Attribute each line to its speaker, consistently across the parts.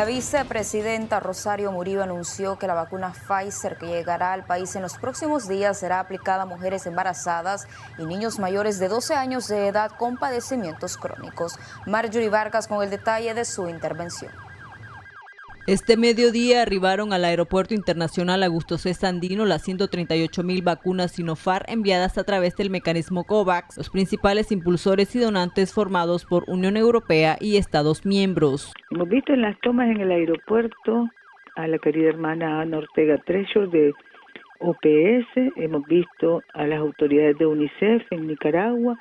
Speaker 1: La vicepresidenta Rosario Murillo anunció que la vacuna Pfizer que llegará al país en los próximos días será aplicada a mujeres embarazadas y niños mayores de 12 años de edad con padecimientos crónicos. Marjorie Vargas con el detalle de su intervención.
Speaker 2: Este mediodía arribaron al Aeropuerto Internacional Augusto C. Sandino las 138 mil vacunas Sinopharm enviadas a través del mecanismo COVAX, los principales impulsores y donantes formados por Unión Europea y Estados miembros.
Speaker 3: Hemos visto en las tomas en el aeropuerto a la querida hermana Ana Ortega Treasure de OPS, hemos visto a las autoridades de UNICEF en Nicaragua,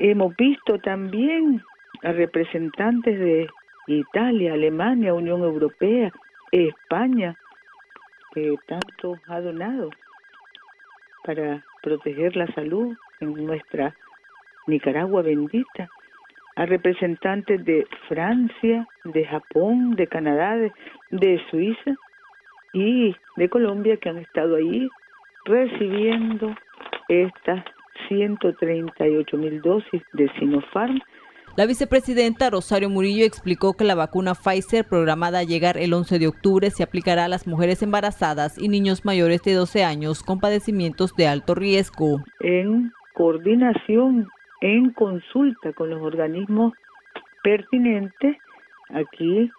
Speaker 3: hemos visto también a representantes de Italia, Alemania, Unión Europea, España, que tanto ha donado para proteger la salud en nuestra Nicaragua bendita, a representantes de Francia, de Japón, de Canadá, de, Suiza y de Colombia que han estado ahí recibiendo estas 138 mil dosis de Sinopharm
Speaker 2: la vicepresidenta Rosario Murillo explicó que la vacuna Pfizer programada a llegar el 11 de octubre se aplicará a las mujeres embarazadas y niños mayores de 12 años con padecimientos de alto riesgo.
Speaker 3: En coordinación, en consulta con los organismos pertinentes, aquí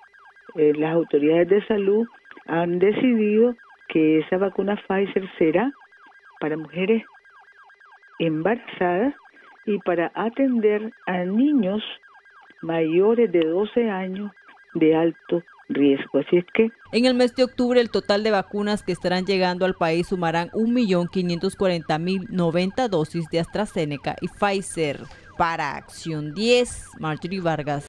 Speaker 3: eh, las autoridades de salud han decidido que esa vacuna Pfizer será para mujeres embarazadas y para atender a niños mayores de 12 años de alto riesgo. Así es que
Speaker 2: en el mes de octubre el total de vacunas que estarán llegando al país sumarán 1.540.090 dosis de AstraZeneca y Pfizer. Para Acción 10, Marjorie Vargas.